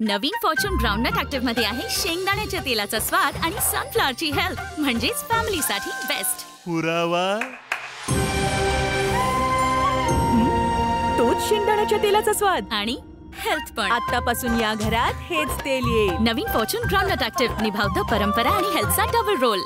नवीन Fortune groundnut ऍक्टिव्हमध्ये आहे शेंगदाण्याच्या तेलाचा स्वाद आणि सनफ्लॉवरची हेल्थ म्हणजेच फॅमिलीसाठी बेस्ट पुरावा? तोच शेंगदाण्याच्या तेलाचा स्वाद. आणि हेल्थ पण. आतापासून या घरात हेच तेल येईल. नवीन फॉर्च्यून ग्राउंडनट ऍक्टिव्ह निभावतं परंपरा आणि हेल्थचा डबल रोल